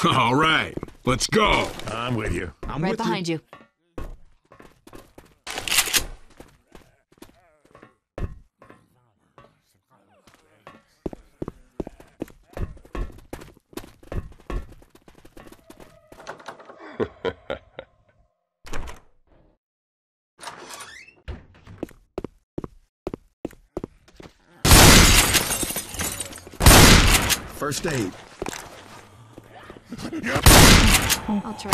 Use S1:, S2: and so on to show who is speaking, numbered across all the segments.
S1: All right, let's go.
S2: I'm with you.
S3: I'm
S4: right
S3: with
S4: behind you.
S3: First aid.
S4: I'll try.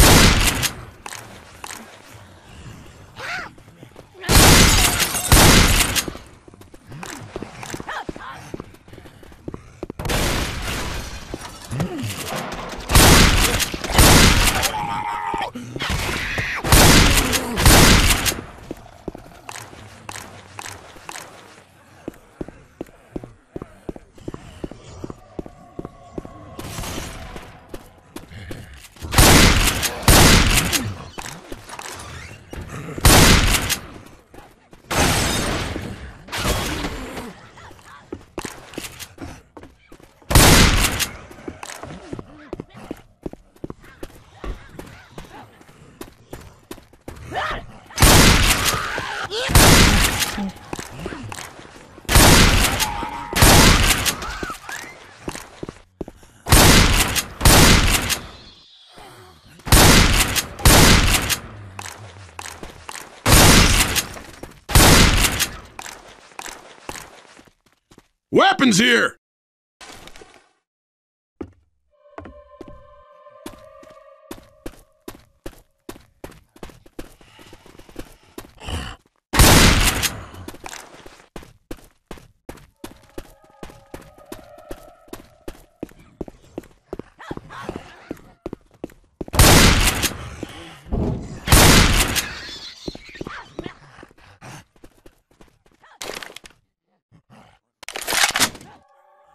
S1: Weapons here!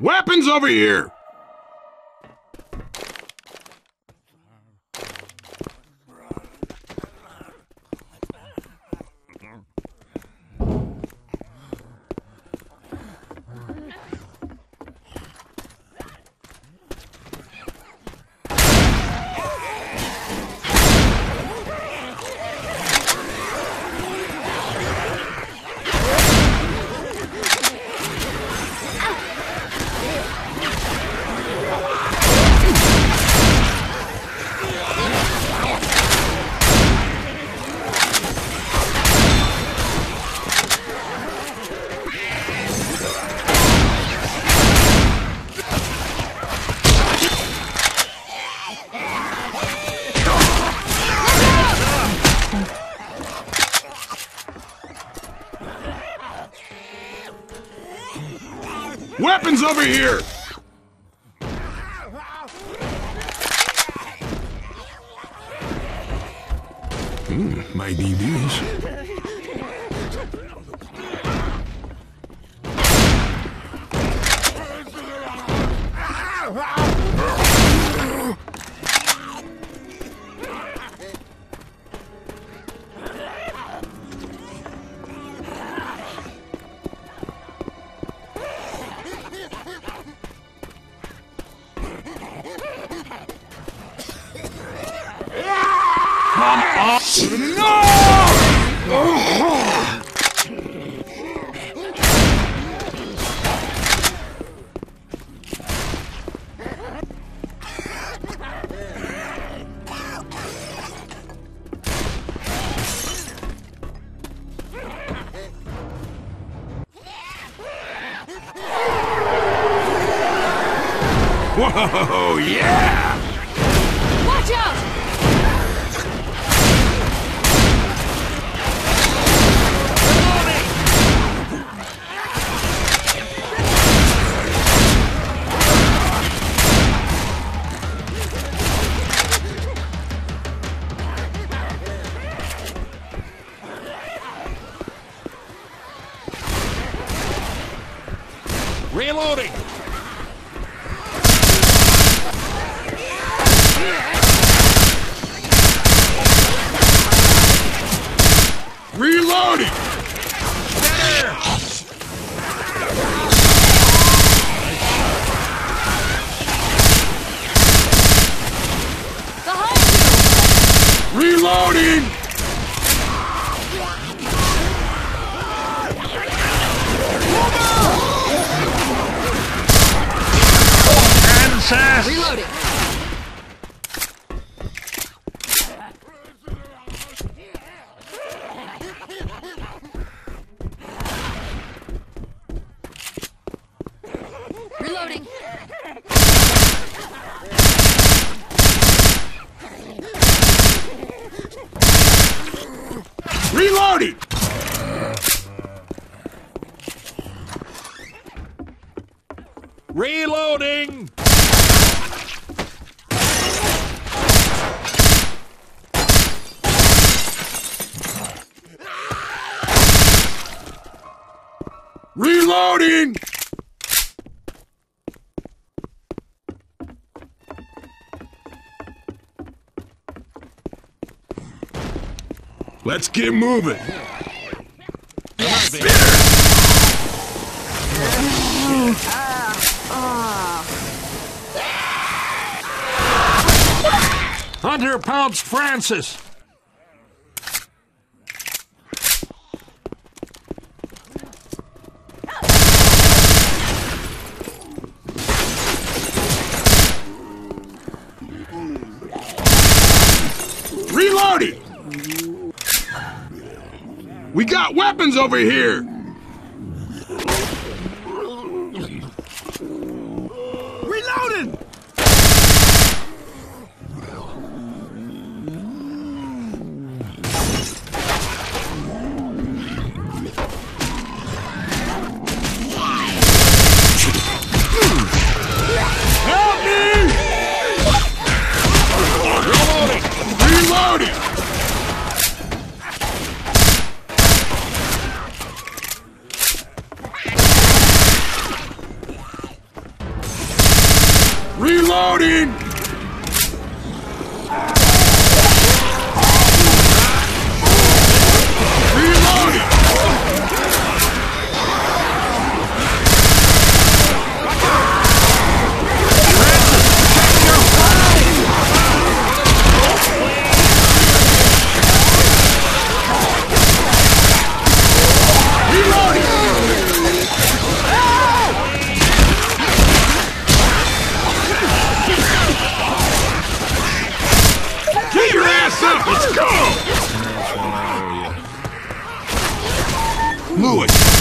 S1: Weapons over here! Weapons over here! Hmm, might need these.
S2: Reloading!
S1: Reloading! Let's get moving.
S2: Hunter pounced Francis!
S1: Reloading! We got weapons over here!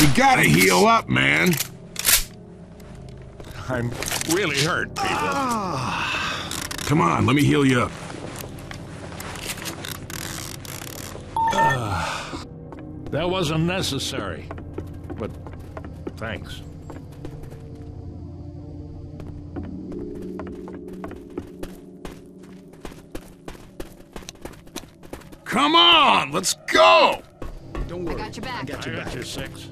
S1: You gotta heal up, man.
S2: I'm really hurt, people. Ah.
S1: Come on, let me heal you up. Ah.
S2: That wasn't necessary. But thanks.
S1: Come on, let's go!
S3: Don't worry.
S4: I got your back.
S3: I got
S2: I
S3: your
S2: got
S3: back.
S2: your six.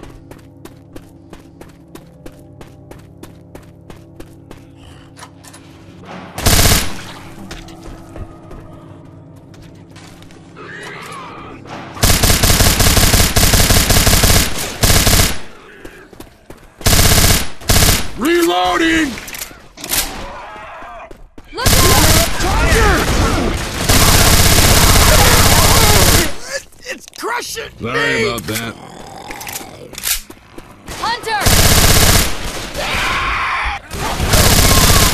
S1: Sorry about that.
S4: Hunter!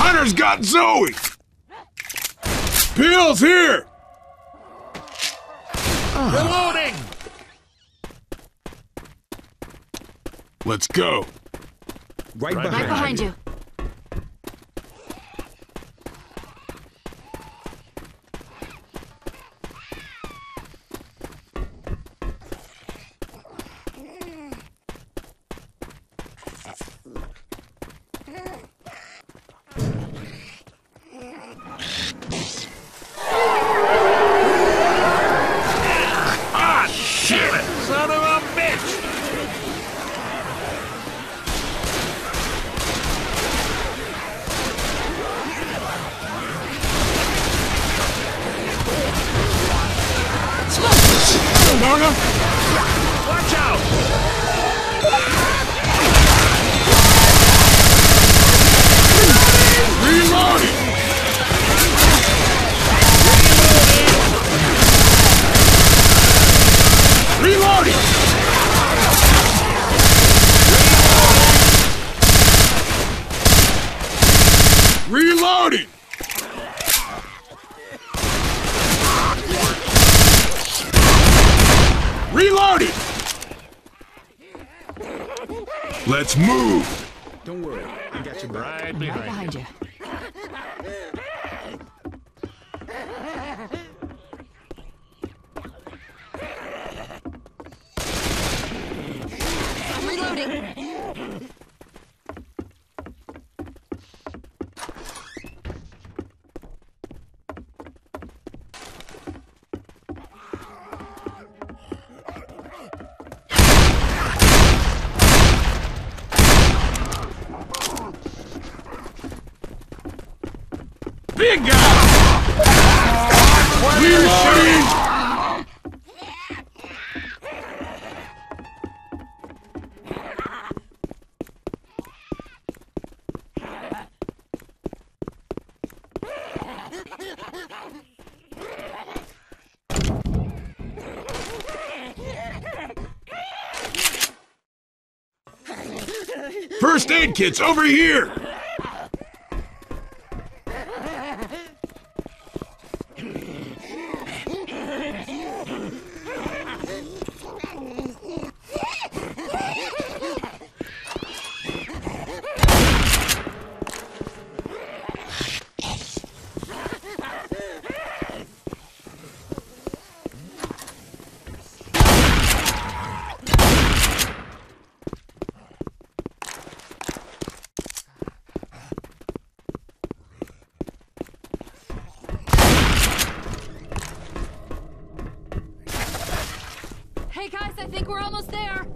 S1: Hunter's got Zoey! Peel's here!
S2: Reloading!
S1: Let's go.
S3: Right,
S2: Right
S3: behind,
S4: behind you.
S2: Ah, 停
S1: 停！Let's move!
S2: Don't worry, I got your back.
S3: Right
S4: Right
S3: behind
S4: behind you. Reloading.
S1: First aid kit's over here!
S4: Hey guys, I think we're almost there.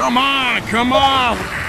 S1: Come on, come on!